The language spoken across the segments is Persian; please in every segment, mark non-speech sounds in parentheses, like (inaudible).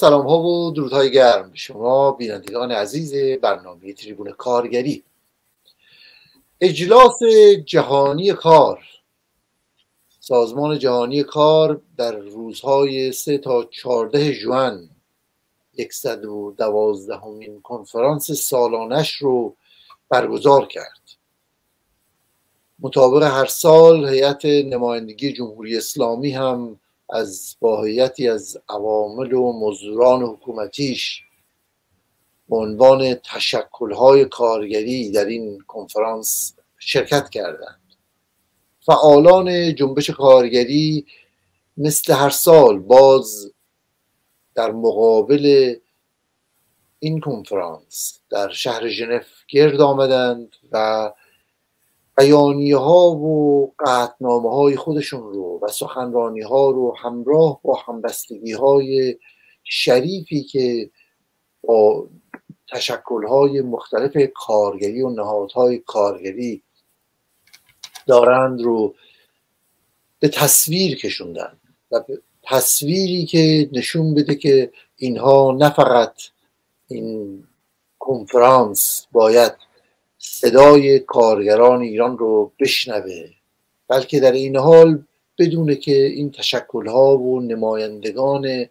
سلام ها و درودهای گرم. شما بینندگان عزیز برنامه تریبون کارگری. اجلاس جهانی کار. سازمان جهانی کار در روزهای سه تا چهارده جوان یکصد و دوازدهمین کنفرانس سالانش رو برگزار کرد. مطابق هر سال هیئت نمایندگی جمهوری اسلامی هم از باهیتی از عوامل و مزدوران حکومتیش به عنوان تشکلهای کارگری در این کنفرانس شرکت کردند. فعالان جنبش کارگری مثل هر سال باز در مقابل این کنفرانس در شهر ژنو گرد آمدند و بیانیه ها و قطنامه های خودشون رو و سخنرانی ها رو همراه با همبستگی های شریفی که با تشکل های مختلف کارگری و نهادهای کارگری دارند رو به تصویر کشوندن و به تصویری که نشون بده که اینها نه فقط این کنفرانس باید صدای کارگران ایران رو بشنوه بلکه در این حال بدونه که این تشکلها و نمایندگان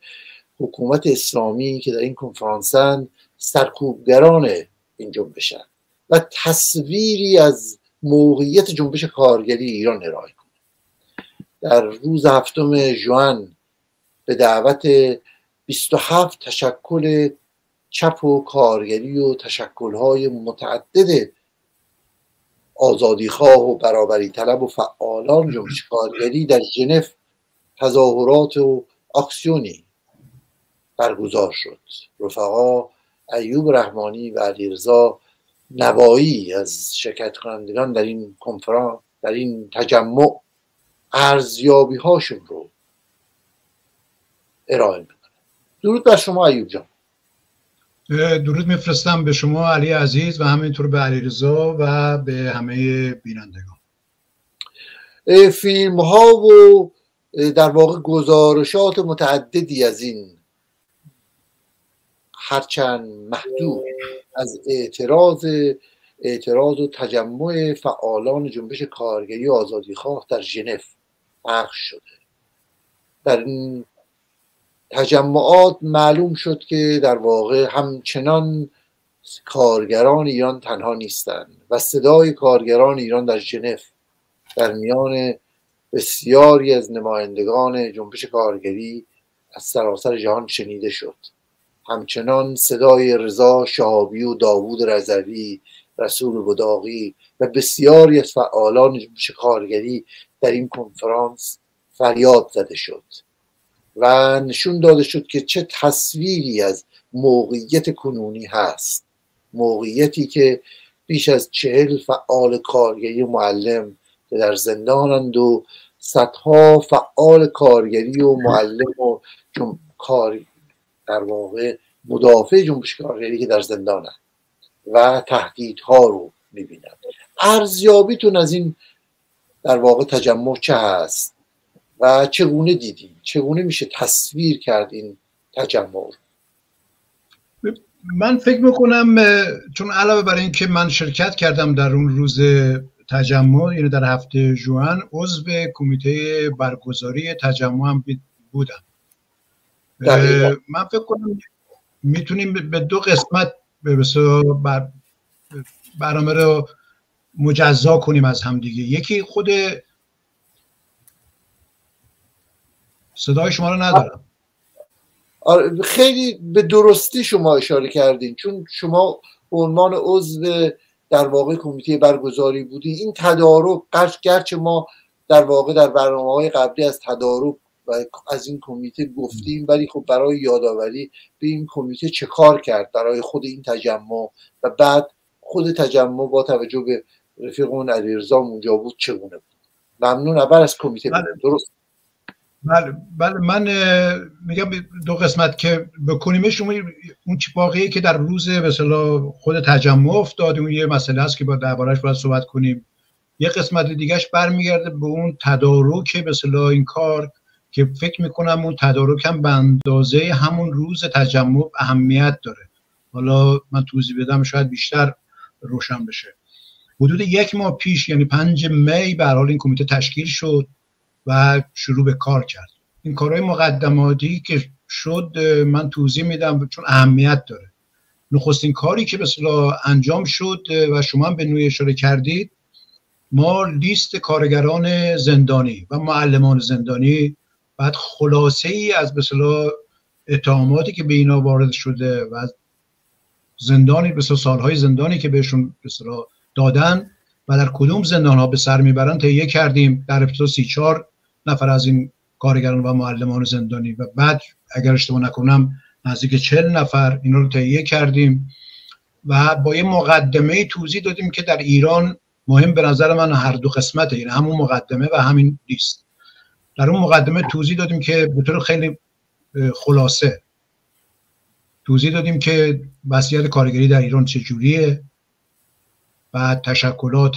حکومت اسلامی که در این کنفرانسن سرکوبگران این جنبشن و تصویری از موقعیت جنبش کارگری ایران ارائه کنه. در روز هفتم جوان به دعوت 27 تشکل چپ و کارگری و تشکلهای متعدد آزادیخواه و برابری طلب و فعالان جنبش کارگری در ژنو تظاهرات و اکسیونی برگزار شد. رفقا ایوب رحمانی و علیرضا نوایی از شرکت کنندگان در این کنفرانس در این تجمع ارزیابی هاشون رو ارائه می‌کنه درود بر شما ایوب جان. درود میفرستم به شما علی عزیز و همینطور به علی رضا و به همه بینندگان. فیلم ها و در واقع گزارشات متعددی از این هرچند محدود از اعتراض اعتراض و تجمع فعالان جنبش کارگری و آزادیخواه در ژنو پخش شده. در این تجمعات معلوم شد که در واقع همچنان کارگران ایران تنها نیستند و صدای کارگران ایران در ژنو در میان بسیاری از نمایندگان جنبش کارگری از سراسر جهان شنیده شد. همچنان صدای رضا شهابی و داوود رضوی رسول بداغی و بسیاری از فعالان جنبش کارگری در این کنفرانس فریاد زده شد. و نشون داده شد که چه تصویری از موقعیت کنونی هست. موقعیتی که بیش از چهل فعال کارگری معلم که در زندانند و صدها فعال کارگری و معلم و جم... کار در واقع مدافع جنبش کارگری که در زندانند و تهدیدها رو می‌بینند ارزیابیتون از این در واقع تجمع چه هست؟ و چگونه دیدیم؟ چگونه میشه تصویر کرد این تجمع؟ من فکر می‌کنم چون علاوه بر اینکه من شرکت کردم در اون روز تجمع یعنی در هفته جوان عضو کمیته برگزاری تجمع هم بودم. من فکر کنم می‌تونیم به دو قسمت بر برنامه رو مجزا کنیم از همدیگه. یکی خود صدای شما رو ندارم. آره، خیلی به درستی شما اشاره کردین چون شما به عنوان عضو در واقع کمیته برگزاری بودین این تدارک گرچه ما در واقع در برنامه های قبلی از تدارک و از این کمیته گفتیم ولی خب برای یادآوری به این کمیته چه کار کرد؟ برای خود این تجمع و بعد خود تجمع با توجه به رفیقمون علیرضا اونجا بود چگونه بود؟ ممنون اول از کمیته بله. درست. بله بله من میگم دو قسمت که بکنیم شما اون باقیه که در روز مثلا خود تجمع افتاد اون یه مسئله است که با دربارش باید صحبت کنیم. یه قسمت دیگهش برمیگرده به اون تدارک مثلا این کار که فکر می‌کنم اون تدارک هم به اندازه همون روز تجمع اهمیت داره. حالا من توضیح بدم شاید بیشتر روشن بشه. حدود یک ماه پیش یعنی پنج می به حال این کمیته تشکیل شد. و شروع به کار کرد. این کارهای مقدماتی که شد من توضیح میدم چون اهمیت داره. نخستین کاری که به انجام شد و شما هم به نوعی اشاره کردید ما لیست کارگران زندانی و معلمان زندانی بعد خلاصه ای از به اتهاماتی که به اینا وارد شده و زندانی به سالهای زندانی که بهشون به دادن و در کدوم زندان ها به سر می‌برن تهیه کردیم در ابتدا سی چهار نفر از این کارگران و معلمان زندانی. و بعد اگر اشتباه نکنم نزدیک چل نفر اینا رو تهیه کردیم و با یه مقدمه توضیح دادیم که در ایران مهم به نظر من هر دو قسمته یعنی همون مقدمه و همین لیست. در اون مقدمه توضیح دادیم که به طور خیلی خلاصه توضیح دادیم که وضعیت کارگری در ایران چجوریه و تشکلات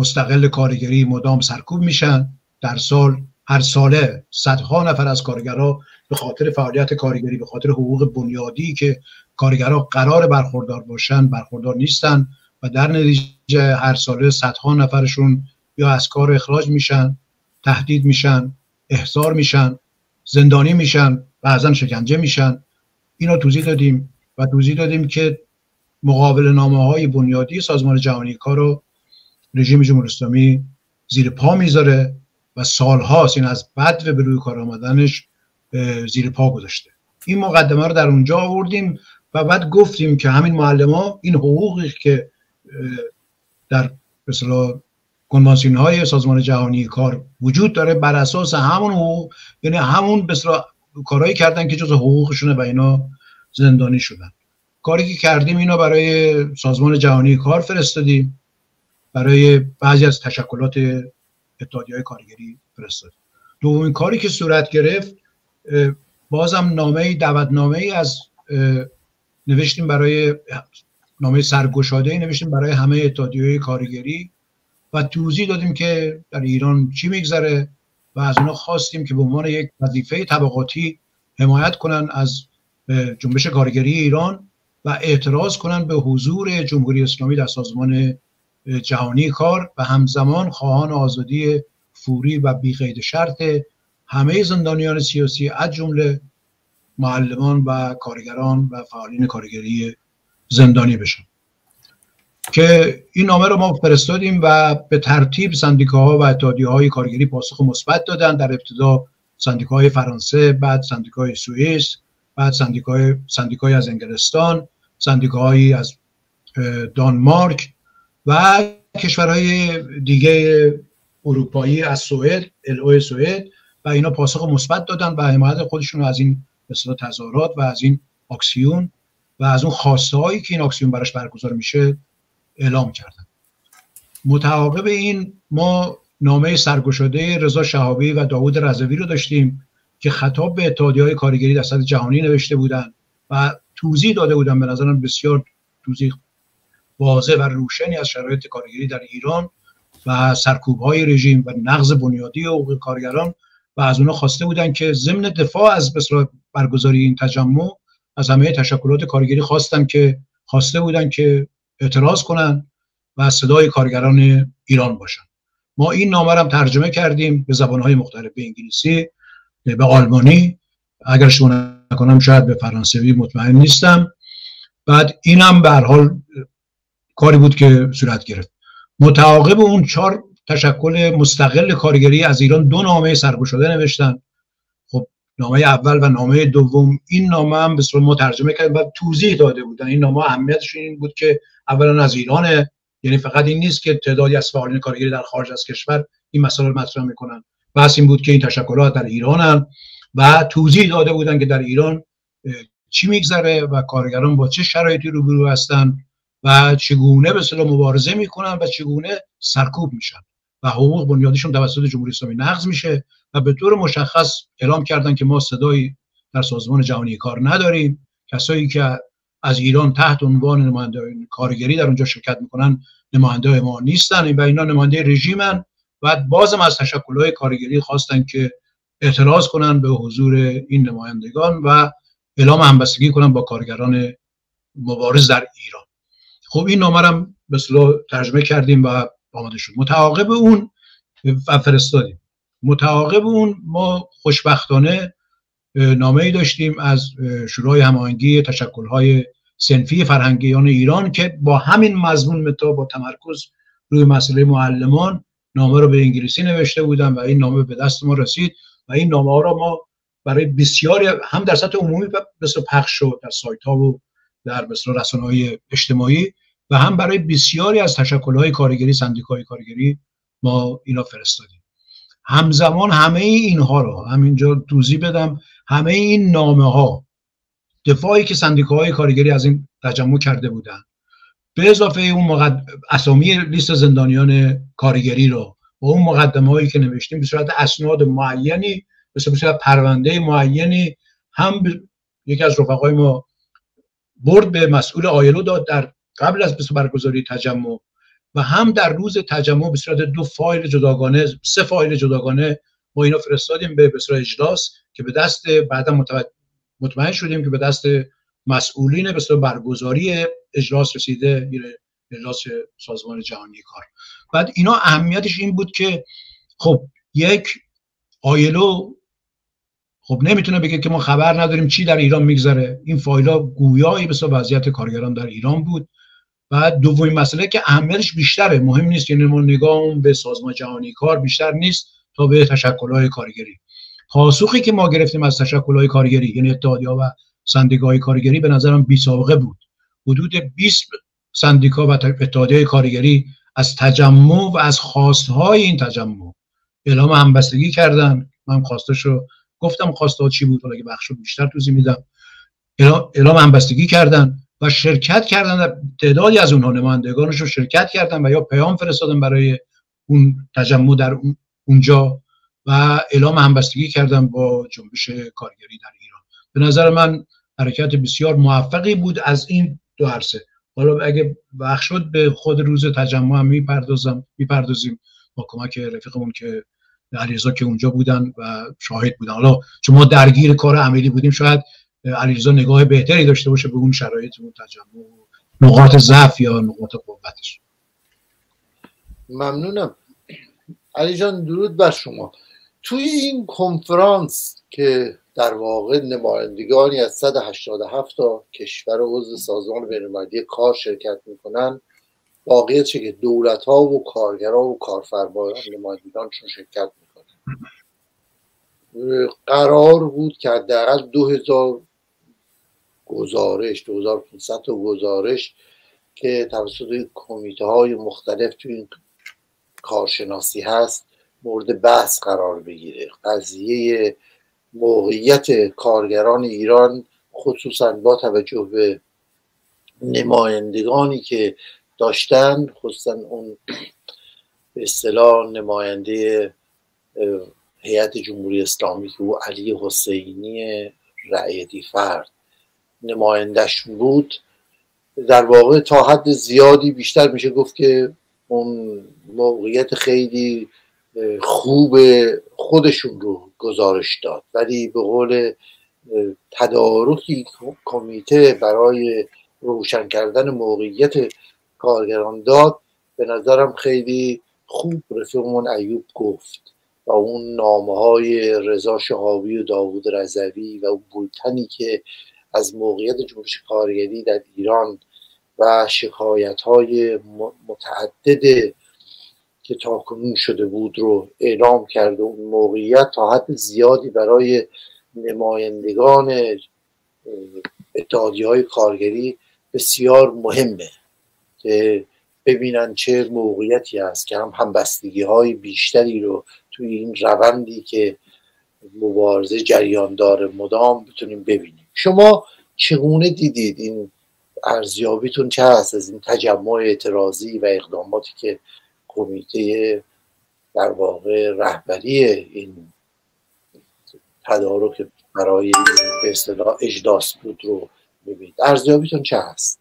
مستقل کارگری مدام سرکوب میشن. در سال هر ساله صدها نفر از کارگرها به خاطر فعالیت کارگری به خاطر حقوق بنیادی که کارگرها قرار برخوردار باشن برخوردار نیستن و در نتیجه هر ساله صدها نفرشون یا از کار اخراج میشن تهدید میشن احضار میشن زندانی میشن بعضا شکنجه میشن. اینو توضیح دادیم و توضیح دادیم که مقابل نامه های بنیادی سازمان جهانی کار رو رژیم جمهوری اسلامی زیر پا می‌ذاره و سالهاست این از بد به روی کار آمدنش زیر پا گذاشته. این مقدمه رو در اونجا آوردیم و بعد گفتیم که همین معلم ها این حقوقی که در مثلا کنوانسیون های سازمان جهانی کار وجود داره بر اساس همون حقوق یعنی همون بسرا کارهایی کردن که جز حقوقشونه و اینا زندانی شدن. کاری که کردیم اینا برای سازمان جهانی کار فرستادیم. برای بعضی از تشکلات اتحادیه های کارگری فرستادیم دومین کاری که صورت گرفت بازم نامه دعوتنامه ای از نوشتیم برای نامه سرگشاده نوشتیم برای همه اتحادیه کارگری و توضیح دادیم که در ایران چی میگذره و از اونا خواستیم که به عنوان یک وظیفه طبقاتی حمایت کنن از جنبش کارگری ایران و اعتراض کنن به حضور جمهوری اسلامی در سازمان جهانی کار و همزمان خواهان آزادی فوری و بیقید شرط همه زندانیان سیاسی از جمله معلمان و کارگران و فعالین کارگری زندانی بشن. که این نامه رو ما فرستادیم و به ترتیب سندیکاها و اتحادیه های کارگری پاسخ مثبت دادن. در ابتدا سندیکاهای فرانسه بعد سندیکای سوئیس بعد سندیکای سندیکای از انگلستان سندیکاهایی از دانمارک و کشورهای دیگه اروپایی از سوئد الو سوئد و اینا پاسخ مثبت دادن و حمایت خودشون از این مثلا تظاهرات و از این اکسیون و از اون خواسته هایی که این اکسیون براش برگزار میشه اعلام کردن. متعاقب این ما نامه سرگشاده رضا شهابی و داوود رضوی رو داشتیم که خطاب به اتحادیه های کارگری در سطح جهانی نوشته بودن و توضیح داده بودن. به نظرم بسیار توضیح واضح و روشنی از شرایط کارگری در ایران و سرکوب های رژیم و نقض بنیادی حقوق کارگران و از اونها خواسته بودن که ضمن دفاع از برگزاری این تجمع از همه تشکلات کارگری خواستن که خواسته بودن که اعتراض کنن و صدای کارگران ایران باشن ما این نامه هم ترجمه کردیم به زبانهای مختلف به انگلیسی به آلمانی. اگر شما نکنم شاید به فرانسوی مطمئن نیستم. بعد اینم به حال کاری بود که صورت گرفت. متعاقب اون چهار تشکل مستقل کارگری از ایران دو نامه سرگشاده نوشتن. خب نامه اول و نامه دوم این نامه هم به ما ترجمه کردیم و توضیح داده بودن. این نامه اهمیتش این بود که اولا از ایرانه یعنی فقط این نیست که تعدادی از فعالین کارگری در خارج از کشور این مسئله رو مطرح می‌کنن. بحث این بود که این تشکلات در ایرانن و توضیح داده بودن که در ایران چی میگذره و کارگران با چه شرایطی روبرو هستن. و چگونه به مبارزه می‌کنن و چگونه سرکوب میشن و حقوق بنیادیشون توسط جمهوری اسلامی نقض میشه و به طور مشخص اعلام کردن که ما صدایی در سازمان جهانی کار نداریم. کسایی که از ایران تحت عنوان نماینده کارگری در اونجا شرکت می‌کنن نماینده ما نیستن و اینا نماینده رژیمن. و باز هم از تشکلهای کارگری خواستن که اعتراض کنن به حضور این نمایندگان و اعلام همبستگی کنن با کارگران مبارز در ایران. خب این نامه هم مثلا ترجمه کردیم و آماده شد. متعاقب اون فرستادیم. متعاقب اون ما خوشبختانه نامه ای داشتیم از شورای هماهنگی تشکلهای سنفی فرهنگیان ایران که با همین مضمون متا با تمرکز روی مسئله معلمان نامه رو به انگلیسی نوشته بودن و این نامه به دست ما رسید و این نامه ها را ما برای بسیاری هم در سطح عمومی مثل پخش شد در سایت ها و در مثل رسانه های اجتماعی و هم برای بسیاری از تشکل های کارگری سندیکای کارگری ما اینا فرستادیم. همزمان همه اینها رو همینجا توضیح بدم همه این نامه ها دفاعی که سندیکاهای کارگری از این تجمع کرده بودن به اضافه اون مقد... اسامی لیست زندانیان کارگری رو و اون مقدمه هایی که نوشتیم به صورت اسناد معینی به صورت پرونده معینی هم یکی از رفقای ما برد به مسئول آیلو داد در قبل از برگزاری تجمع و هم در روز تجمع به صورت دو فایل جداگانه سه فایل جداگانه ما اینا فرستادیم به بسیار اجلاس که به دست بعدا مطمئن شدیم که به دست مسئولین به برگزاری اجلاس رسیده اجلاس سازمان جهانی کار. بعد اینا اهمیتش این بود که خب یک آیلو خب نمی‌تونه بگه که ما خبر نداریم چی در ایران میگذره. این فایلا گویایی به وضعیت کارگران در ایران بود. و دومین مسئله که اهمیتش بیشتره. مهم نیست یعنی ما نگاه به سازمان جهانی کار بیشتر نیست تا به تشکلهای کارگری. پاسخی که ما گرفتیم از تشکلهای کارگری یعنی اتحادیه و سندیکاهای کارگری به نظرم بی سابقه بود. حدود 20 سندیکا و اتحادیه کارگری از تجمع و از خواستهای این تجمع اعلام همبستگی کردن. من خواستشو گفتم خواسته چی بود؟ ولی بخشو بیشتر توضیح میدم. اعلام همبستگی کردن. و شرکت کردن تعدادی از اونها رو شرکت کردن و یا پیام فرستادن برای اون تجمع در اونجا و اعلام همبستگی کردن با جنبش کارگری در ایران. به نظر من حرکت بسیار موفقی بود از این دو عرصه. حالا اگه وقت شد به خود روز تجمع هم می‌پردازم می‌پردازیم با کمک رفیقمون که علیرضا که اونجا بودن و شاهد بودن. حالا چون درگیر کار عملی بودیم شاید علیرضا نگاه بهتری داشته باشه به اون شرایط اون تجمع نقاط ضعف یا نقاط قوتش. ممنونم. علی جان درود بر شما. توی این کنفرانس که در واقع نمایندگانی از 187 تا کشور عضو سازمان بین‌المللی کار شرکت می‌کنن واقعیت چه که دولت ها و کارگرها و کارفرمایان نمایندگانشون شرکت می‌کنن. قرار بود که حداقل 2000 گزارش 2500 تا گزارش که توسط کمیته های مختلف توی این کارشناسی هست مورد بحث قرار بگیره. قضیه موقعیت کارگران ایران خصوصا با توجه به نمایندگانی که داشتن خصوصا اون به اصطلاح نماینده هیئت جمهوری اسلامی که او علی حسینی رعیتی فرد نمایندش بود در واقع تا حد زیادی بیشتر میشه گفت که اون موقعیت خیلی خوب خودشون رو گزارش داد. ولی به قول تدارکی کمیته برای روشن کردن موقعیت کارگران داد به نظرم خیلی خوب رفیقمون ایوب گفت و اون نامه های رضا شهابی و داوود رضوی و اون بولتنی که از موقعیت جنبش کارگری در ایران و شکایت های متعدد که تاکنون شده بود رو اعلام کرده اون موقعیت تا حد زیادی برای نمایندگان اتحادی های کارگری بسیار مهمه که ببینن چه موقعیتی است که هم همبستگی های بیشتری رو توی این روندی که مبارزه جریان داره مدام بتونیم ببینیم. شما چگونه دیدید این ارزیابیتون چه هست از این تجمع اعتراضی و اقداماتی که کمیته در واقع رهبری این تدارک برای به اجداس بود رو ببینید ارزیابیتون چه هست؟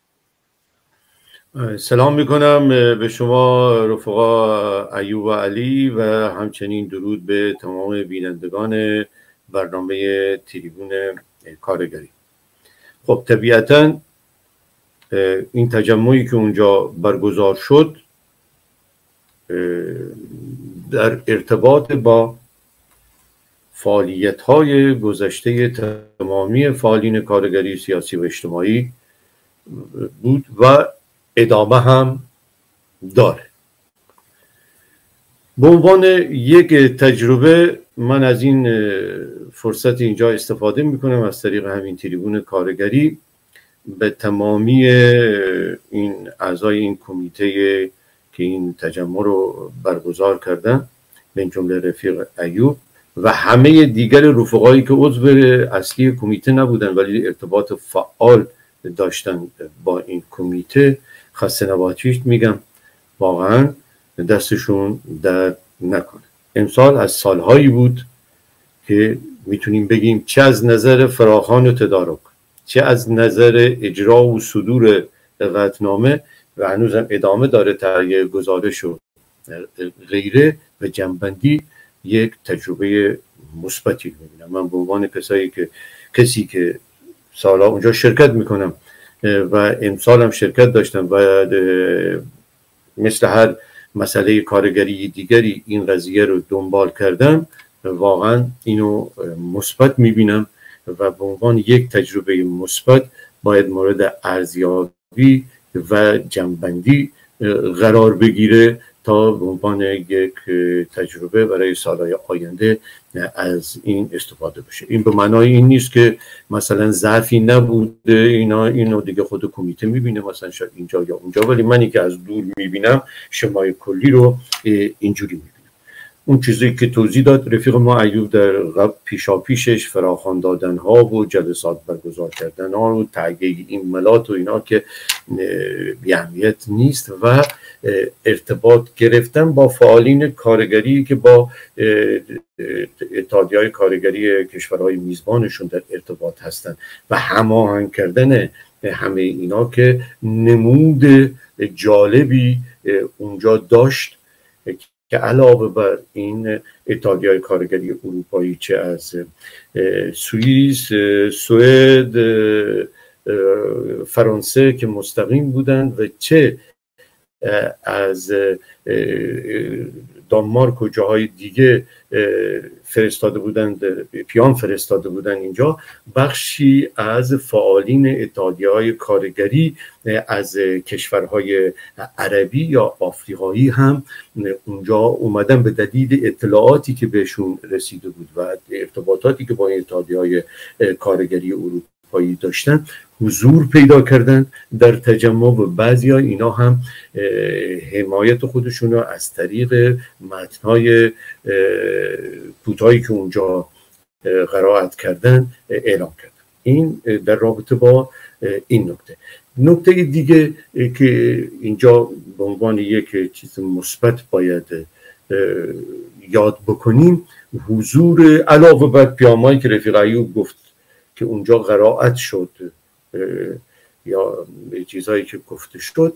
سلام می‌کنم به شما رفقا ایوب و علی و همچنین درود به تمام بینندگان برنامه تریبون کارگری. خب طبیعتا این تجمعی که اونجا برگزار شد در ارتباط با فعالیت های گذشته تمامی فعالین کارگری سیاسی و اجتماعی بود و ادامه هم داره. به عنوان یک تجربه من از این فرصت اینجا استفاده می‌کنم از طریق همین تریبون کارگری. به تمامی این اعضای این کمیته که این تجمع رو برگزار کردن به جمله رفیق ایوب و همه دیگر رفقایی که عضو اصلی کمیته نبودن ولی ارتباط فعال داشتن با این کمیته خسته نباشید میگم. واقعا دستشون در نکنه. امسال از سالهایی بود که می‌تونیم بگیم چه از نظر فراخان و تدارک چه از نظر اجرا و صدور قطنامه و هنوزم ادامه داره تهیه گزارش و غیره و جنبندی یک تجربه مثبتی می‌بینم. من به عنوان کسایی که کسی که سالها اونجا شرکت می‌کنم و امسال هم شرکت داشتم و مثل هر مسئله کارگری دیگری این قضیه رو دنبال کردم واقعا اینو مثبت می‌بینم و به عنوان یک تجربه مثبت باید مورد ارزیابی و جنبندی قرار بگیره تا به عنوان یک تجربه برای سالهای آینده از این استفاده بشه. این به معنای این نیست که مثلا ظرفی نبوده اینا اینو دیگه خود کمیته می‌بینه مثلا شاید اینجا یا اونجا ولی منی که از دور می‌بینم شمای کلی رو اینجوری می‌بینم. اون چیزی که توضیح داد رفیق ما ایوب در پیشا پیشش فراخوان دادن ها و جلسات برگزار کردن ها و تغییر این ملات و اینا که بیهمیت نیست و ارتباط گرفتن با فعالین کارگری که با اتحادی کارگری کشورهای میزبانشون در ارتباط هستند و هماهنگ کردن همه اینا که نمود جالبی اونجا داشت که علاوه بر این اتحادیه کارگری اروپایی چه از سوئیس سوئد فرانسه که مستقیم بودند و چه از دانمارک و جاهای دیگه فرستاده بودند پیان فرستاده بودن اینجا بخشی از فعالین اتحادیه های کارگری از کشورهای عربی یا آفریقایی هم اونجا اومدن به دلیل اطلاعاتی که بهشون رسیده بود و ارتباطاتی که با اتحادیه های کارگری اروپایی داشتن حضور پیدا کردن در تجمع و بعضی ها اینا هم حمایت خودشون رو از طریق متنهای کوتاهی که اونجا قرائت کردن اعلام کردن این در رابطه با این نکته. نکته دیگه که اینجا به عنوان یک چیز مثبت باید یاد بکنیم حضور علاوه بر پیامایی که رفیق ایوب گفت که اونجا قرائت شد یا چیزهایی که گفته شد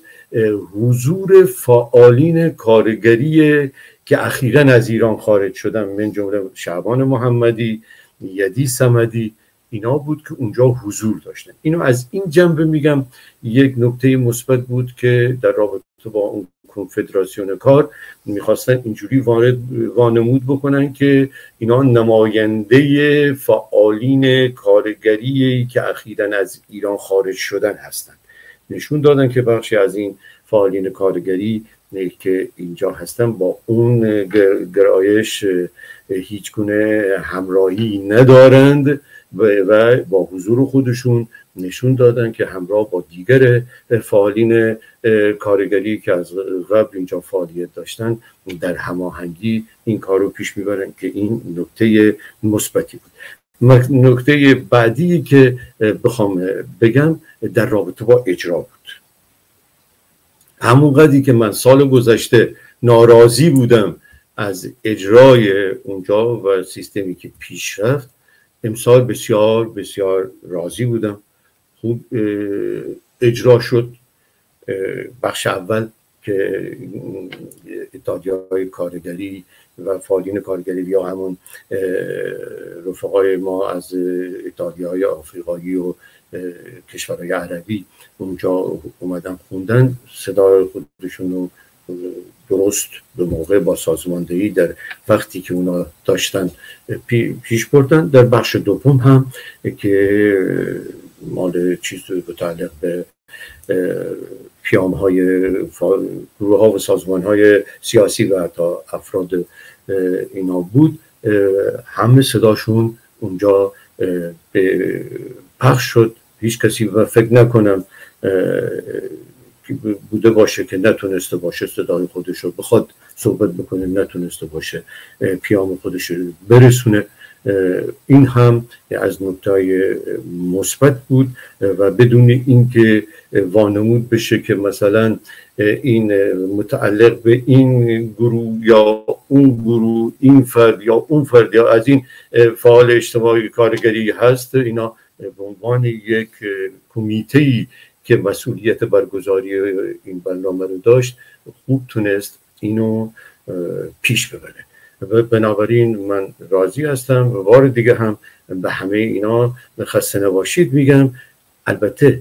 حضور فعالین کارگری که اخیرا از ایران خارج شدن من جمله شعبان محمدی یدی سمدی اینا بود که اونجا حضور داشتن. اینو از این جنبه میگم یک نکته مثبت بود که در رابطه با اون کنفدراسیون کار می‌خواستن اینجوری وارد وانمود بکنن که اینا نماینده فعالین کارگری که اخیرا از ایران خارج شدن هستند نشون دادن که بخشی از این فعالین کارگری که اینجا هستن با اون گرایش هیچ گونه همراهی ندارند و با حضور خودشون نشون دادن که همراه با دیگر فعالین کارگری که از قبل اینجا فعالیت داشتن در هماهنگی این کار رو پیش می‌برن که این نکته مثبتی بود. نکته بعدی که بخوام بگم در رابطه با اجرا بود. همون قدری که من سال گذشته ناراضی بودم از اجرای اونجا و سیستمی که پیش رفت امسال بسیار بسیار راضی بودم. خوب اجرا شد. بخش اول که های کارگری و فعالین کارگری یا همون رفقای ما از های آفریقایی و کشورهای عربی اونجا اومدن خوندن. صدای خودشون رو درست به موقع با سازماندهی در وقتی که اونا داشتن پیش بردن. در بخش دوم هم که مال چیز متعلق به پیام های گروه ها و سازمان های سیاسی و حتی افراد اینا بود. همه صداشون اونجا به پخش شد. هیچ کسی و فکر نکنم بوده باشه که نتونسته باشه صدای خودش رو بخواد صحبت بکنه نتونسته باشه پیام خودش رو برسونه. این هم از نکته مثبت بود و بدون اینکه وانمود بشه که مثلا این متعلق به این گروه یا اون گروه این فرد یا اون فرد یا از این فعال اجتماعی کارگری هست اینا به عنوان یک کمیته که مسئولیت برگزاری این برنامه رو داشت خوب تونست اینو پیش ببره. بنابراین من راضی هستم و بار دیگه هم به همه اینا خسته نباشید میگم. البته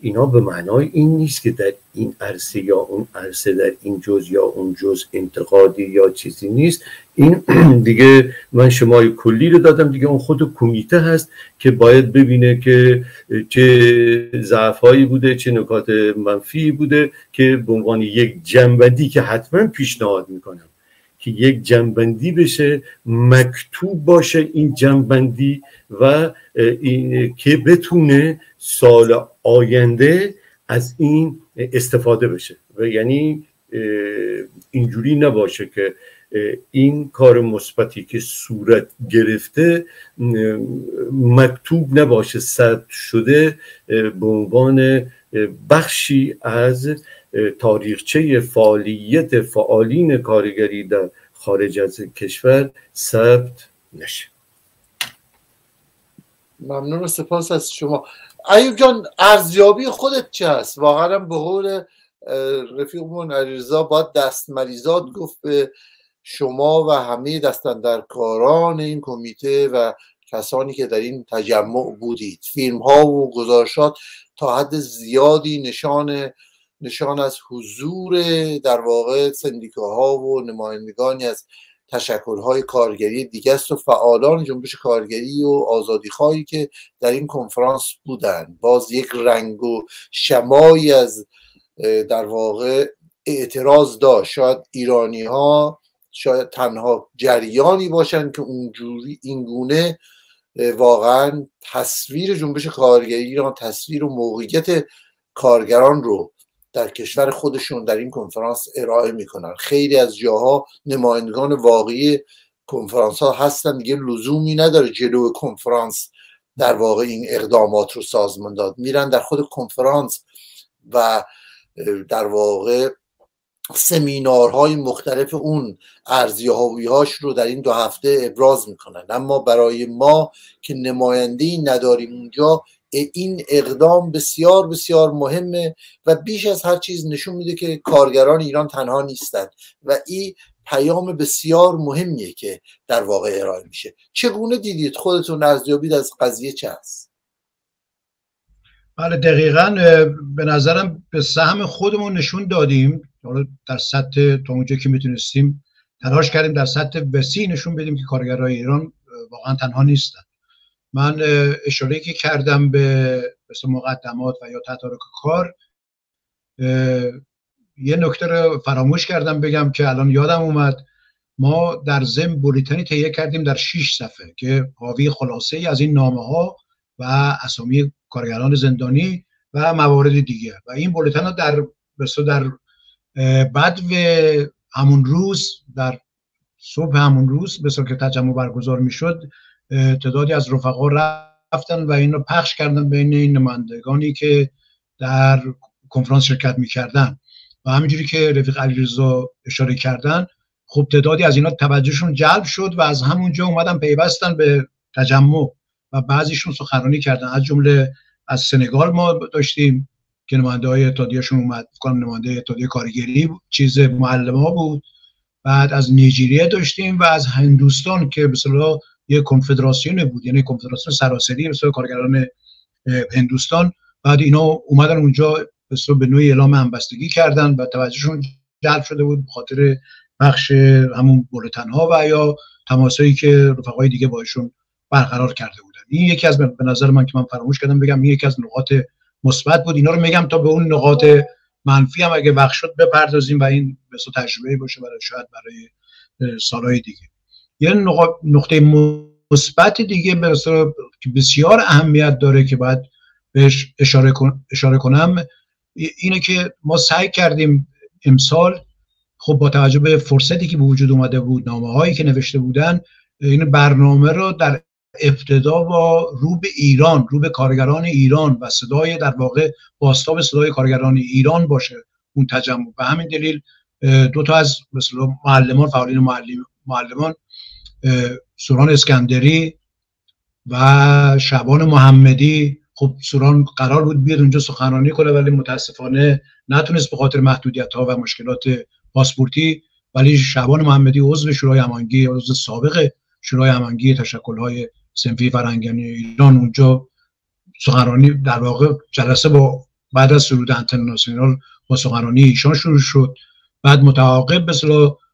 اینا به معنای این نیست که در این عرصه یا اون عرصه در این جز یا اون جز انتقادی یا چیزی نیست. این (clears throat) دیگه من شمای کلی رو دادم دیگه. اون خود کمیته هست که باید ببینه که چه ضعفهایی بوده چه نکات منفی بوده که به عنوان یک جنبندی که حتما پیشنهاد می‌کنم. که یک جنبندی بشه مکتوب باشه این جنبندی و این که بتونه سال آینده از این استفاده بشه. و یعنی اینجوری نباشه که این کار مثبتی که صورت گرفته مکتوب نباشه ثبت شده به عنوان بخشی از تاریخچه فعالیت فعالین کارگری در خارج از کشور ثبت نشه. ممنون و سپاس از شما. ایوب جان ارزیابی خودت چه هست؟ واقعا به قول رفیقمون علیرضا باید دست مریزاد گفت به شما و همه دستندرکاران این کمیته و کسانی که در این تجمع بودید. فیلم ها و گزارشات تا حد زیادی نشان نشان از حضور در واقع سندیکاها و نمایندگانی از تشکلهای کارگری دیگه است و فعالان جنبش کارگری و آزادی خواهی که در این کنفرانس بودن باز یک رنگ و شمایی از در واقع اعتراض داشت. شاید ایرانی ها شاید تنها جریانی باشن که اونجوری اینگونه واقعا تصویر جنبش کارگری ایران تصویر و موقعیت کارگران رو در کشور خودشون در این کنفرانس ارائه می‌کنن. خیلی از جاها نمایندگان واقعی کنفرانس ها هستن. دیگه لزومی نداره جلو کنفرانس در واقع این اقدامات رو سازمان داد. میرن در خود کنفرانس و در واقع سمینارهای مختلف اون ارزیابی هاش رو در این دو هفته ابراز می‌کنن. اما برای ما که نماینده نداریم اونجا این اقدام بسیار بسیار مهمه و بیش از هر چیز نشون میده که کارگران ایران تنها نیستند و این پیام بسیار مهمیه که در واقع ارائه میشه. چگونه دیدید خودتون ارزیابید از قضیه چه هست بله دقیقا به نظرم به سهم خودمون نشون دادیم. در سطح تا اونجا که می‌تونستیم تلاش کردیم در سطح وسیع نشون بدیم که کارگرای ایران واقعا تنها نیستن. من اشاره که کردم به مثل مقدمات و یا تدارک کار یه نکته رو فراموش کردم بگم که الان یادم اومد ما در زم بولیتنی تهیه کردیم در 6 صفحه که حاوی خلاصه ای از این نامه ها و اسامی کارگران زندانی و موارد دیگه. و این بولیتن در بسو در بعد و همون روز در صبح همون روز بسو که تجمع برگزار می‌شد تعدادی از رفقا رفتن و این رو پخش کردن بین این نمایندگانی که در کنفرانس شرکت می‌کردن. و همینجوری که رفیق علیرضا اشاره کردن خب تعدادی از اینا توجهشون جلب شد و از همونجا اومدن پیوستن به تجمع و بعضیشون سخنرانی کردن. از جمله از سنگال ما داشتیم که نماینده های اتحادیهشون اومد. کنم نماینده اتحادیه کارگری چیز معلم ها بود. بعد از نیجریه داشتیم و از هندوستان که مثلا یه کنفدراسیون بود یعنی کنفدراسیون سراسری مثلا کارگران هندوستان. بعد اینا اومدن اونجا به نوعی اعلام همبستگی کردن و توجهشون جلب شده بود خاطر بخش همون بولتن ها و یا تماسایی که رفقای دیگه باشون برقرار کرده بودن. این یکی از به نظر من که من فراموش کردم بگم این یکی از نقاط مثبت بود. اینا رو میگم تا به اون نقاط منفی هم اگه وقت شد بپردازیم و این به تجربه باشه برای شاید برای سالهای دیگه. یه نقطه مثبت دیگه به که بسیار اهمیت داره که باید بهش اشاره, اشاره کنم اینه که ما سعی کردیم امسال خب با توجه به فرصتی که به وجود اومده بود نامه هایی که نوشته بودن این برنامه رو در ابتدا با رو به ایران رو به کارگران ایران و صدای در واقع باستاب صدای کارگران ایران باشه اون تجمع. به همین دلیل دو تا از مثلا معلمان فعالین معلم معلمان سوران اسکندری و شبان محمدی. خب سوران قرار بود بیاد اونجا سخنرانی کنه ولی متاسفانه نتونست به خاطر محدودیت ها و مشکلات پاسپورتی. ولی شبان محمدی عضو شورای هماهنگی عضو سابق شورای هماهنگی تشکل های سنفی فرهنگانی ایران اونجا سخنرانی در واقع جلسه با بعد از سرود انترناسیونال با سخنرانی ایشان شروع شد. بعد متعاقب به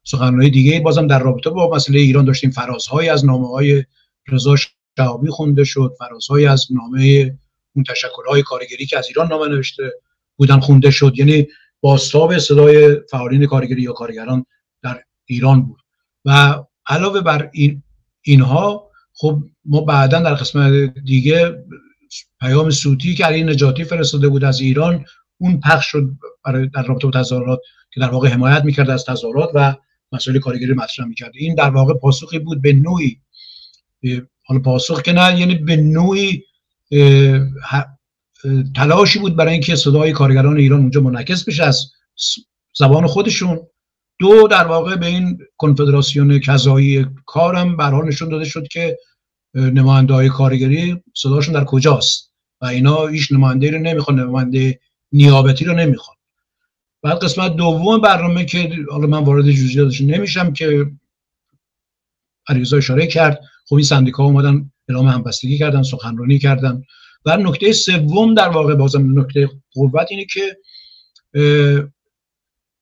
سخنرانی دیگه بازم در رابطه با مسئله ایران داشتیم. فرازهای از نامه های رضا شعبی خونده شد. فرازهای از نامه اون تشکل های کارگری که از ایران نامه نوشته بودن خونده شد. یعنی باستاب صدای فعالین کارگری یا کارگران در ایران بود. و علاوه بر این اینها خب ما بعدا در قسمت دیگه پیام صوتی که علی نجاتی فرستاده بود از ایران اون پخش شد برای در رابطه با تظاهرات که در واقع حمایت می‌کرد از تظاهرات و مسائل کارگری مطرح می‌کرد. این در واقع پاسخی بود به نوعی حالا پاسخ که نه یعنی به نوعی تلاشی بود برای اینکه صدای کارگران ایران اونجا منعکس بشه از زبان خودشون. دو در واقع به این کنفدراسیون کذایی کارم برها نشون داده شد که نماینده های کارگری صداشون در کجاست و اینا هیچ نماینده رو نمی‌خوان نماینده نیابتی رو نمی‌خوان. بعد قسمت دوم برنامه که حالا من وارد جزئیاتش نمیشم که علیرضا اشاره کرد. خب این سندیکا اومدن اعلام همبستگی کردن سخنرانی کردن. و نکته سوم در واقع بازم نکته قوت اینه که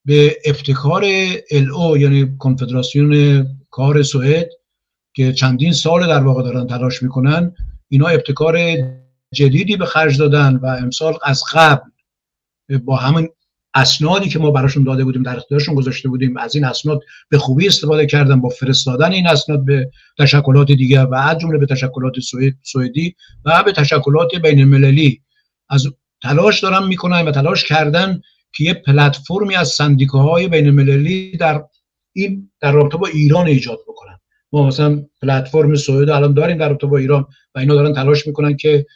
به ابتکار او یعنی کنفدراسیون کار سوئد که چندین سال در واقع دارن تلاش می‌کنن اینا ابتکار جدیدی به خرج دادن و امسال از قبل با همین اسنادی که ما براشون داده بودیم در اختیارشون گذاشته بودیم. از این اسناد به خوبی استفاده کردن با فرستادن این اسناد به تشکلات دیگر و از جمله به تشکلات سوئدی و به تشکلات بین المللی از تلاش دارن می‌کنن و تلاش کردن که یه پلتفرمی از سندیکاهای بین المللی در این در رابطه با ایران ایجاد بکنن. ما مثلا پلتفرم سوئد الان داریم در رابطه با ایران و اینا دارن تلاش می‌کنن که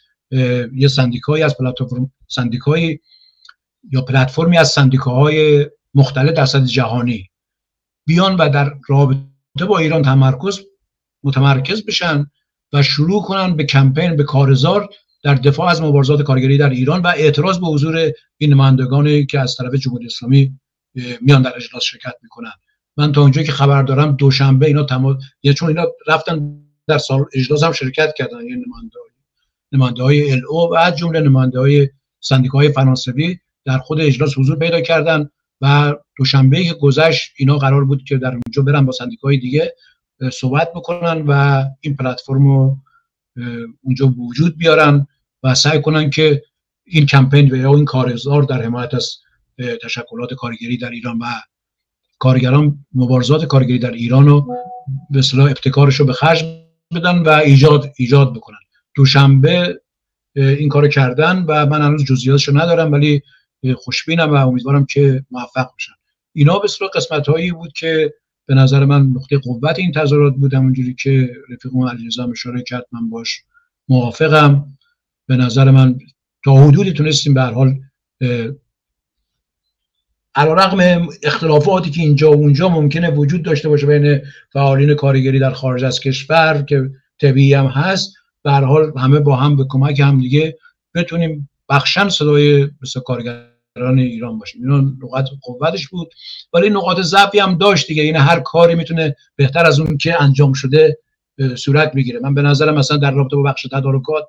یه سندیکایی از پلتفرم سندیکایی یا پلتفرمی از سندیکاهای مختلف در سطح جهانی بیان و در رابطه با ایران تمرکز متمرکز بشن و شروع کنن به کمپین به کارزار در دفاع از مبارزات کارگری در ایران و اعتراض به حضور این نمایندگانی که از طرف جمهوری اسلامی میان در اجلاس شرکت می‌کنن. من تا اونجایی که خبر دارم دوشنبه اینا تمام یعنی چون اینا رفتن در سال اجلاس هم شرکت کردن یعنی نماینده نماینده های ال او و از جمله نماینده های سندیکای فرانسوی در خود اجلاس حضور پیدا کردن و دوشنبه که گذشت اینا قرار بود که در اونجا برن با سندیکای دیگه صحبت بکنن و این پلتفرم رو اونجا وجود بیارن و سعی کنن که این کمپین و یا این کارزار در حمایت از تشکلات کارگری در ایران و کارگران مبارزات کارگری در ایران رو به اصطلاح ابتکارش رو به خرج بدن و ایجاد ایجاد بکنن. دوشنبه این کار کردن و من هنوز جزئیاتش رو ندارم ولی خوشبینم و امیدوارم که موفق بشن. اینا به صورت قسمت هایی بود که به نظر من نقطه قوت این تظاهرات بودم اونجوری که رفیقم علیرضا اشاره کرد من باش موافقم. به نظر من تا حدودی تونستیم به هر حال رقم اختلافاتی که اینجا و اونجا ممکنه وجود داشته باشه بین فعالین کارگری در خارج از کشور که طبیعی هم هست به هر حال همه با هم به کمک هم دیگه بتونیم بخشن صدای مثل کارگران ایران باشیم. اینا نقاط قوتش بود. ولی نقاط ضعفی هم داشت دیگه. این هر کاری می‌تونه بهتر از اون که انجام شده صورت بگیره. من به نظرم مثلا در رابطه با بخش تدارکات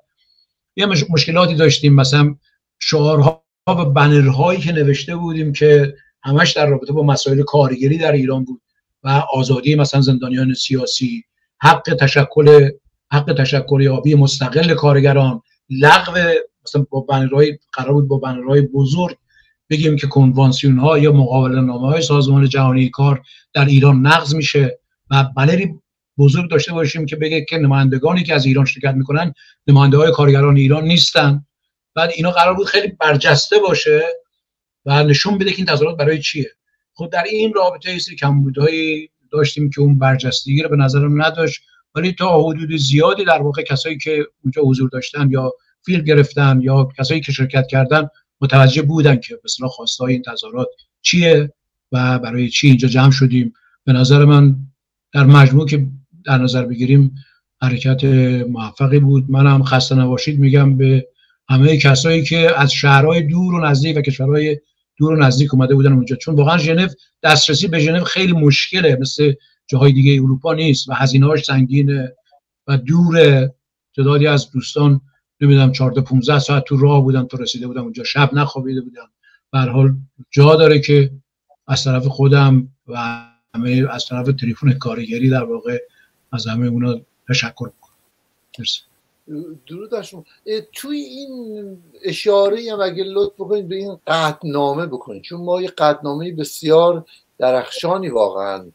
یه مشکلاتی داشتیم. مثلا شعارها و بنرهایی که نوشته بودیم که همش در رابطه با مسائل کارگری در ایران بود و آزادی مثلا زندانیان سیاسی حق تشکل حق تشکل یابی مستقل کارگران لغو مثلا با بنرهای قرار بود با بنرهای بزرگ بگیم که کنوانسیون ها یا مقابله نامه های سازمان جهانی کار در ایران نقض میشه و بنری بزرگ داشته باشیم که بگه که نمایندگانی که از ایران شرکت می‌کنن نماینده های کارگران ایران نیستن. بعد اینا قرار بود خیلی برجسته باشه و نشون بده که این تظاهرات برای چیه. خب در این رابطه ایستی کمبودهایی داشتیم که اون برجستگی رو به نظرم نداشت ولی تا حدود زیادی در واقع کسایی که اونجا حضور داشتن یا فیل گرفتن یا کسایی که شرکت کردن متوجه بودن که به اصطلاح خواستای این تظاهرات چیه و برای چی اینجا جمع شدیم. به نظر من در مجموع که در نظر بگیریم حرکت موفقی بود. منم خسته نباشید میگم به همه کسایی که از شهرهای دور و نزدیک و کشورهای دور و نزدیک اومده بودن اونجا. چون واقعا ژنو دسترسی به ژنو خیلی مشکله. مثل جاهای دیگه اروپا نیست و هزینه‌اش سنگینه و دور تعدادی از دوستان نمی‌دونم 14 15 ساعت تو راه بودن تو رسیده بودم اونجا. شب نخوابیده بودن به حال جا داره که از طرف خودم و همه از طرف تلفن کارگری در واقع از همه اونا تشکر می‌کنم. درود توی این اشاره هم اگه لطف بکنید به این قطنامه بکنید. چون ما یه قطنامه بسیار درخشانی واقعا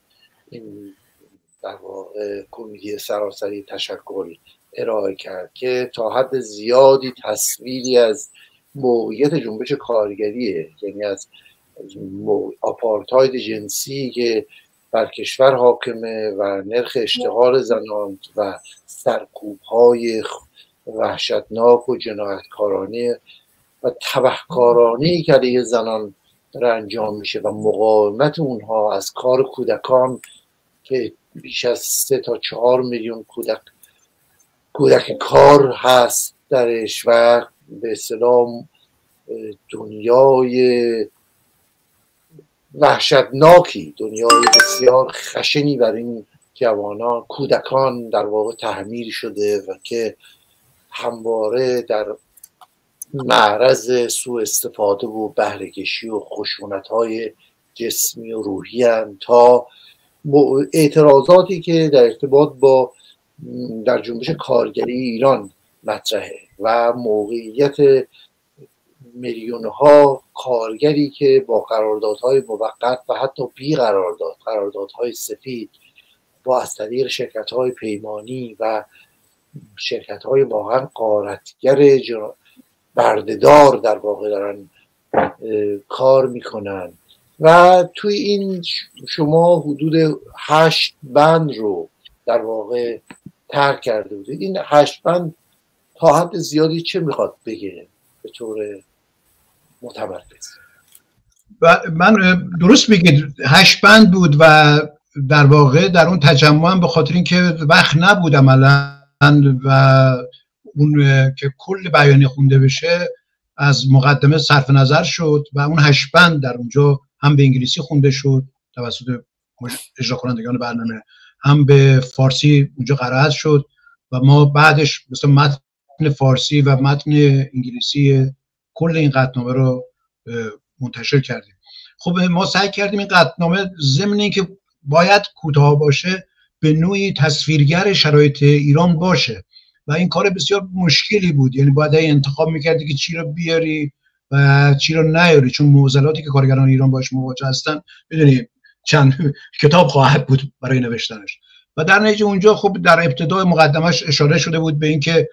این در واقع کمیته سراسری تشکل ارائه کرد که تا حد زیادی تصویری از موقعیت جنبش کارگریه. یعنی از آپارتاید جنسی که بر کشور حاکمه و نرخ اشتغال زنان و سرکوب های وحشتناک و جنایتکارانه و تبهکارانه که علیه زنان داره انجام میشه و مقاومت اونها از کار کودکان که بیش از سه تا چهار میلیون کودک کودک کار هست درش و به اصطلاح دنیای وحشتناکی دنیای بسیار خشنی بر این جوانان کودکان در واقع تحمیل شده و که همواره در معرض سوء استفاده و بهرهکشی و خشونت های جسمی و روحی هم تا اعتراضاتی که در ارتباط با در جنبش کارگری ایران مطرحه و موقعیت میلیون ها کارگری که با قراردادهای موقت و حتی بی قرارداد قراردادهای سفید با از طریق شرکت های پیمانی و شرکت های واقعا قارتگر بردهدار در واقع دارن کار می‌کنن. و توی این شما حدود هشت بند رو در واقع ترک کرده بودید. این هشت بند تا حد زیادی چه می‌خواد بگه به طور متمرکز؟ و من درست بگید هشت بند بود و در واقع در اون تجمع هم به خاطر اینکه وقت نبود عملا و اون که کل بیانیه خونده بشه از مقدمه صرف نظر شد و اون هشت بند در اونجا هم به انگلیسی خونده شد توسط اجرا کنندگان برنامه. هم به فارسی اونجا قرائت شد و ما بعدش مثلا متن فارسی و متن انگلیسی کل این قطنامه رو منتشر کردیم. خب ما سعی کردیم این قطنامه ضمن که باید کوتاه باشه به نوعی تصویرگر شرایط ایران باشه. و این کار بسیار مشکلی بود. یعنی باید انتخاب می‌کردی که چی رو بیاری و چی رو نیاری. چون موزلاتی که کارگران ایران باش مواجه هستن می‌دونی چند کتاب خواهد بود برای نوشتنش. و در نتیجه اونجا خب در ابتدای مقدمش اشاره شده بود به اینکه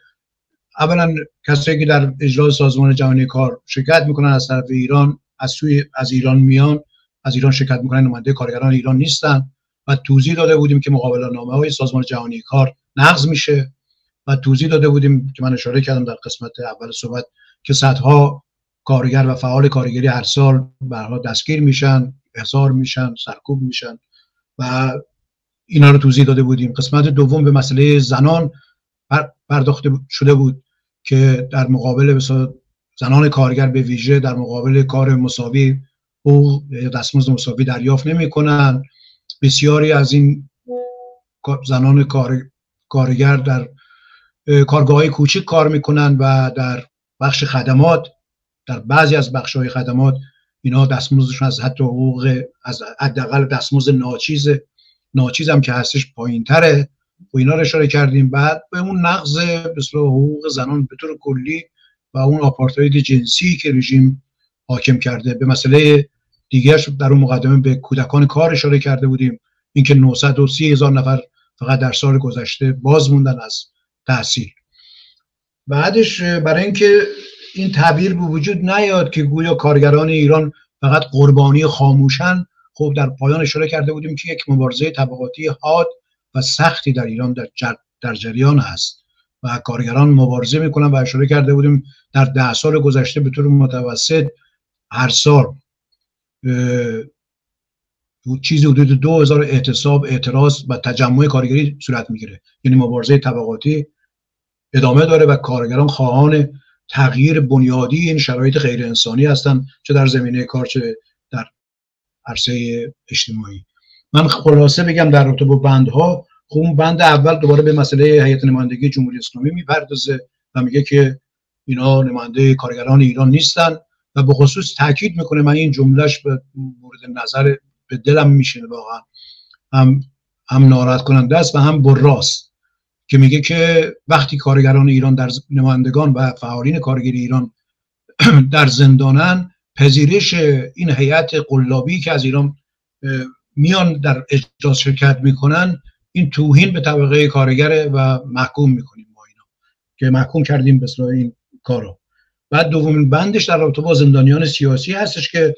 اولا کسایی که در اجرای سازمان جهانی کار شرکت می‌کنن از طرف ایران از سوی از ایران میان از ایران شرکت می‌کنن نماینده کارگران ایران نیستن و توضیح داده بودیم که مقابله نامه های سازمان جهانی کار نقض میشه و توضیح داده بودیم که من اشاره کردم در قسمت اول صحبت که صدها کارگر و فعال کارگری هر سال برها دستگیر میشن. احضار میشن سرکوب میشن و اینا رو توضیح داده بودیم. قسمت دوم به مسئله زنان پرداخته شده بود که در مقابل زنان کارگر به ویژه در مقابل کار مساوی حقوق دستمزد مساوی دریافت نمی‌کنن. بسیاری از این زنان کار... کارگر در کارگاه کوچک کار می‌کنن و در بخش خدمات در بعضی از بخش های خدمات اینا دستمزدشون از حتی حقوق از حداقل دستمزد ناچیز ناچیز هم که هستش پایین تره و اینا رو اشاره کردیم. بعد به اون نقض مثل حقوق زنان به طور کلی و اون آپارتاید جنسی که رژیم حاکم کرده. به مسئله دیگرش در اون مقدمه به کودکان کار اشاره کرده بودیم. اینکه 930 هزار نفر فقط در سال گذشته باز موندن از تحصیل. بعدش برای اینکه این تعبیر به وجود نیاد که گویا کارگران ایران فقط قربانی خاموشن. خب در پایان اشاره کرده بودیم که یک مبارزه طبقاتی حاد و سختی در ایران در, جر در جریان هست و کارگران مبارزه می‌کنن و اشاره کرده بودیم در ده سال گذشته به طور متوسط هر سال چیزی حدود دو هزار اعتصاب اعتراض و تجمع کارگری صورت می‌گیره. یعنی مبارزه طبقاتی ادامه داره و کارگران خواهان تغییر بنیادی این شرایط غیر انسانی هستند چه در زمینه کار چه در عرصه اجتماعی. من خلاصه بگم در رابطه با بندها خب اون بند اول دوباره به مسئله هیئت نمایندگی جمهوری اسلامی می‌پردازه و میگه که اینا نماینده کارگران ایران نیستن و به خصوص تاکید می‌کنه. من این جملهش به مورد نظر به دلم میشینه واقعا. هم هم ناراحت کننده است و هم براست که میگه که وقتی کارگران ایران در نمایندگان و فعالین کارگری ایران (clears throat) در زندانن پذیرش این هیئت قلابی که از ایران میان در اجراز شرکت می‌کنن این توهین به طبقه کارگره و محکوم می‌کنیم ما اینا که محکوم کردیم به این کارو. بعد دومین بندش در رابطه با زندانیان سیاسی هستش که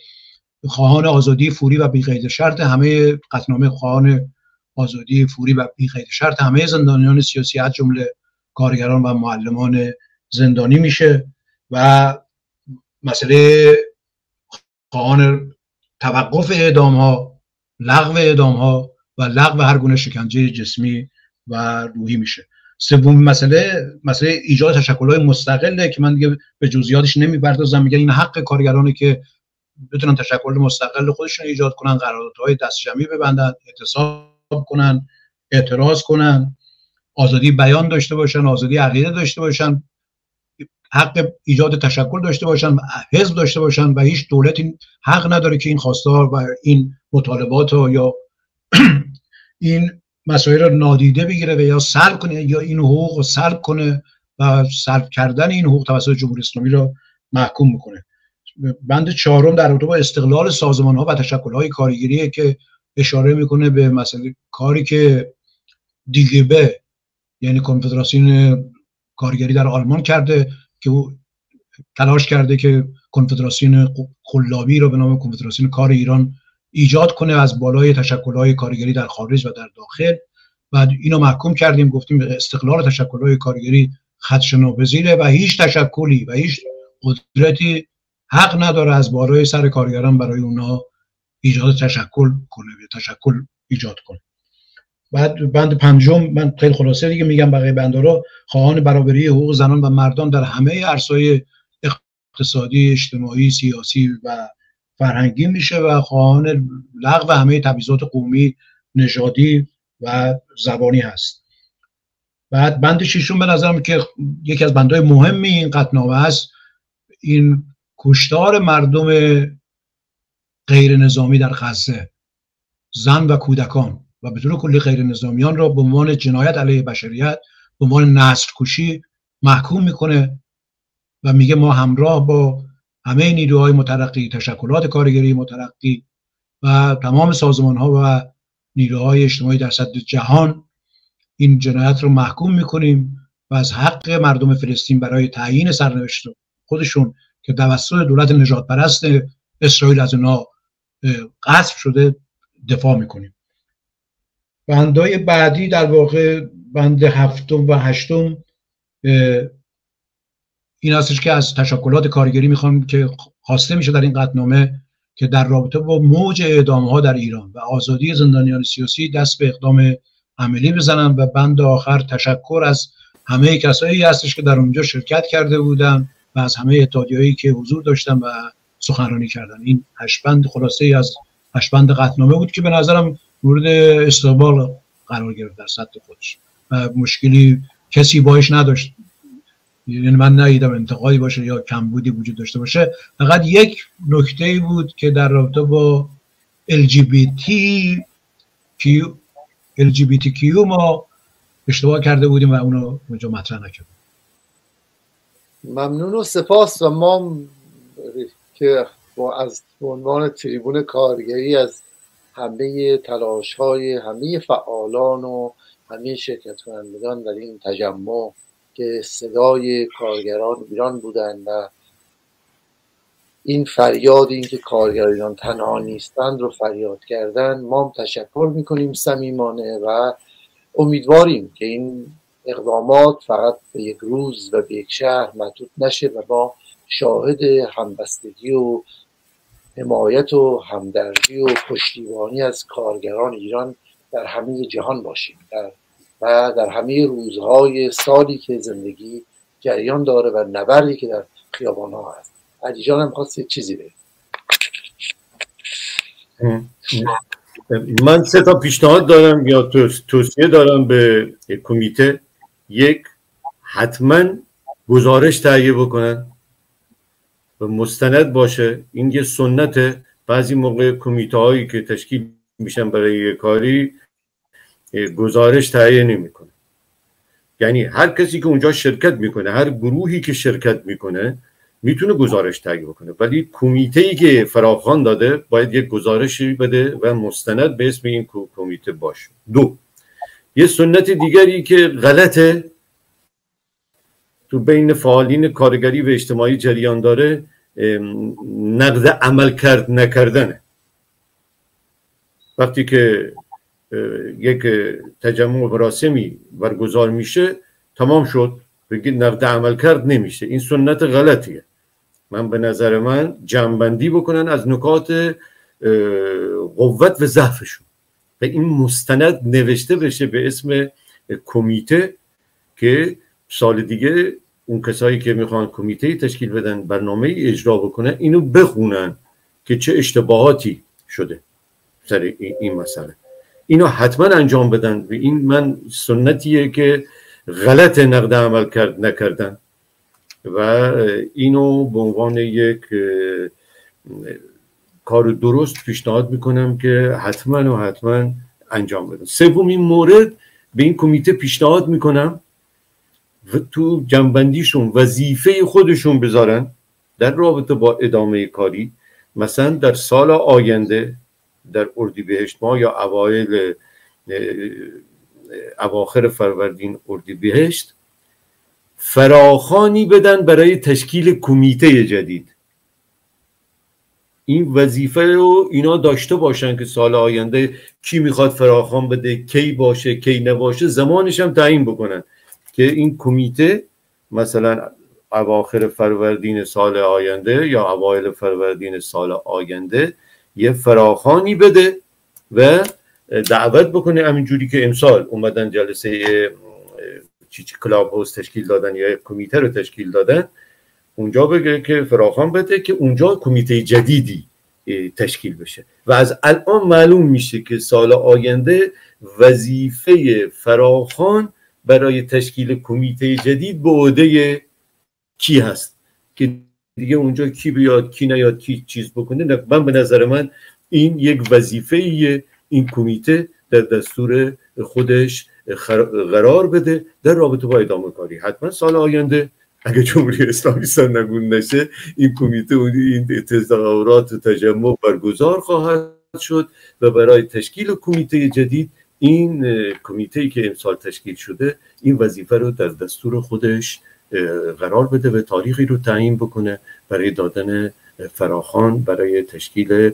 خواهان آزادی فوری و بیقید شرط همه قطنامه خواهان آزادی فوری و بیقید شرط. همه زندانیان سیاسی از جمله کارگران و معلمان زندانی میشه و مسئله خواهان توقف اعدام ها لغو اعدام ها و لغو هر گونه شکنجه جسمی و روحی میشه. سوم مسئله مسئله ایجاد تشکل‌های مستقله که من دیگه به جزئیاتش نمی‌پردازم. میگه این حق کارگرانه که بتونن تشکل مستقل خودشون ایجاد کنن قراردادهای دست جمعی ببندن اعتصاب کنن اعتراض کنن آزادی بیان داشته باشن آزادی عقیده داشته باشن حق ایجاد تشکل داشته باشن حزب داشته باشن و هیچ دولتی حق نداره که این خواستار و این مطالبات یا (clears throat) این مسائل رو نادیده بگیره و یا سلب کنه یا این حقوق رو سلب کنه و سلب کردن این حقوق توسط جمهوری اسلامی رو محکوم می‌کنه بند چهارم در رابطه با استقلال سازمان ها و تشکل های کارگریه که اشاره می‌کنه به مسئله کاری که دیگبه یعنی کنفدراسیون کارگری در آلمان کرده که او تلاش کرده که کنفدراسیون خلابی رو به نام کنفدراسیون کار ایران ایجاد کنه از بالای های کارگری در خارج و در داخل. بعد اینو محکوم کردیم گفتیم استقلال های کارگری خدش ناپذیره و هیچ تشکلی و هیچ قدرتی حق نداره از بالای سر کارگران برای اونا ایجاد تشکل کنه تشکل ایجاد کنه. بعد بند پنجم من خیلی خلاصه دیگه میگم بقیه بنده رو خواهان برابری حقوق زنان و مردان در همه عرصه‌های اقتصادی اجتماعی سیاسی و فرهنگی میشه و خواهان لغو همه تبعیضات قومی نژادی و زبانی هست. بعد بند ششم به نظرم که یکی از بندهای مهمی این قطنامه است این کشتار مردم غیر نظامی در غزه. زن و کودکان. و به کلی غیر نظامیان را به عنوان جنایت علیه بشریت به عنوان نسل کشی محکوم می‌کنه و میگه ما همراه با همه نیروهای مترقی تشکلات کارگری مترقی و تمام سازمان ها و نیروهای اجتماعی در سطح جهان این جنایت رو محکوم می‌کنیم و از حق مردم فلسطین برای تعیین سرنوشت خودشون که توسط دولت نجات پرست اسرائیل از اونا قصف شده دفاع می‌کنیم. بندهای بعدی در واقع بند هفتم و هشتم این هستش که از تشکلات کارگری می‌خوام که خواسته میشه در این قطنامه که در رابطه با موج اعدام ها در ایران و آزادی زندانیان سیاسی دست به اقدام عملی بزنن و بند آخر تشکر از همه کسایی هستش که در اونجا شرکت کرده بودن و از همه اتحادیهایی که حضور داشتن و سخنرانی کردن. این هشبند خلاصه ای از هشبند قطنامه بود که به نظرم مورد استقبال قرار گرفت در سطح خودش. و مشکلی کسی باش نداشت. یعنی من ندیدم انتقادی باشه یا کمبودی وجود داشته باشه. فقط یک نکته بود که در رابطه با LGBT کیو LGBTQ ما اشتباه کرده بودیم و اونو اونجا مطرح نکردیم. ممنون و سپاس و ما که با از عنوان تریبون کارگری از همه تلاش های همه فعالان و همه شرکت کنندگان در این تجمع که صدای کارگران ایران بودند و این فریاد این که کارگران تنها نیستند رو فریاد کردن ما هم تشکر می‌کنیم صمیمانه و امیدواریم که این اقدامات فقط به یک روز و به یک شهر محدود نشه و با شاهد همبستگی و حمایت و همدردی و پشتیبانی از کارگران ایران در همه جهان باشیم. در و در همه روزهای سالی که زندگی جریان داره و نبردی که در خیابان ها هست. علی جان هم خواست چیزی بگه. من سه تا پیشنهاد دارم یا توصیه دارم به کمیته. یک حتما گزارش تهیه بکنن. مستند باشه. این یه سنت بعضی موقع کمیته هایی که تشکیل میشن برای کاری گزارش تهیه نمی‌کنه. یعنی هر کسی که اونجا شرکت می‌کنه هر گروهی که شرکت می‌کنه می‌تونه گزارش تهیه بکنه. ولی کمیته ای که فراخوان داده باید یک گزارشی بده و مستند به اسم این کمیته باشه. دو یه سنت دیگری که غلطه. تو بین فعالین کارگری و اجتماعی جریان داره. نقد عمل کرد نکردنه. وقتی که یک تجمع مراسمی برگزار میشه تمام شد. بگید نقد عمل کرد نمیشه. این سنت غلطیه. من به نظر من جمعبندی بکنن از نکات قوت و ضعفشون. و این مستند نوشته بشه به اسم کمیته که سال دیگه اون کسایی که می‌خوان کمیته تشکیل بدن برنامه اجرا بکنن اینو بخونن که چه اشتباهاتی شده سر این مسئله. اینو حتما انجام بدن. و این من سنتیه که غلط نقد عمل کرد نکردن. و اینو به عنوان یک کار درست پیشنهاد می‌کنم که حتما و حتما انجام بدن. سومین مورد به این کمیته پیشنهاد می‌کنم تو جنبندیشون وظیفه خودشون بذارن در رابطه با ادامه کاری مثلا در سال آینده در اردیبهشت ما یا اوایل اواخر فروردین اردیبهشت فراخانی بدن برای تشکیل کمیته جدید. این وظیفه رو اینا داشته باشن که سال آینده کی می‌خواد فراخان بده کی باشه کی نباشه زمانش هم تعیین بکنن. که این کمیته مثلا اواخر فروردین سال آینده یا اوایل فروردین سال آینده یه فراخانی بده و دعوت بکنه همینجوری که امسال اومدن جلسه چی چی کلاب هاوس تشکیل دادن یا کمیته رو تشکیل دادن اونجا بگه که فراخان بده که اونجا کمیته جدیدی تشکیل بشه. و از الان معلوم میشه که سال آینده وظیفه فراخان برای تشکیل کمیته جدید به عهده کی هست؟ که دیگه اونجا کی بیاد کی نیاد کی چیز بکنه من به نظر من این یک وظیفه این کمیته در دستور خودش قرار بده در رابطه با ادامه کاری. حتما سال آینده اگه جمهوری اسلامی سرنگون نشه این کمیته این تظاهرات و تجمع برگزار خواهد شد و برای تشکیل کمیته جدید این کمیته ای که امسال تشکیل شده این وظیفه رو در دستور خودش قرار بده و تاریخی رو تعیین بکنه برای دادن فراخان برای تشکیل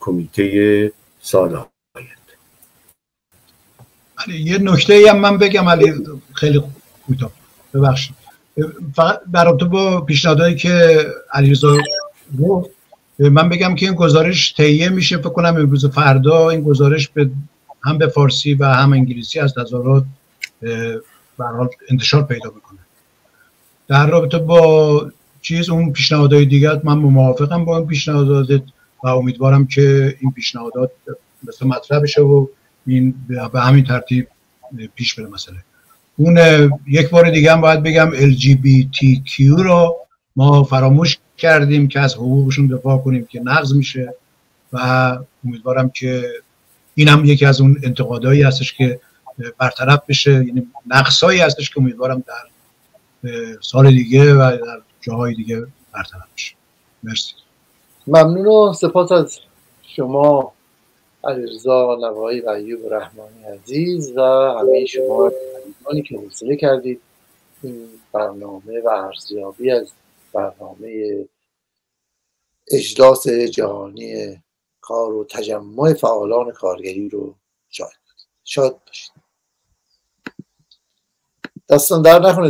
کمیته سال یه نکته هم من بگم علی خیلی کوتاه ببخشید. فقط در با پیشنهادهایی که علیرضا گفت من بگم که این گزارش تهیه میشه فکر کنم امروز فردا این گزارش به هم به فارسی و هم انگلیسی از تظاهرات به انتشار پیدا می‌کنه. در رابطه با چیز اون پیشنهادهای دیگر من موافقم با این پیشنهادات و امیدوارم که این پیشنهادات مثل مطرح بشه و این به همین ترتیب پیش بره مسئله. اون یک بار دیگه هم باید بگم LGBTQ رو ما فراموش کردیم که از حقوقشون دفاع کنیم که نقض میشه و امیدوارم که این هم یکی از اون انتقادهایی هستش که برطرف بشه یعنی نقصایی هستش که امیدوارم در سال دیگه و در جاهای دیگه برطرف بشه. مرسی. ممنون و سپاس از شما علیرضا نوایی و ایوب رحمانی عزیز و همه شما عزیزانی که حوصله کردید این برنامه و ارزیابی از برنامه اجلاس جهانی کار و تجمع فعالان کارگری رو شاید شاد باشید. دستان در نکنه.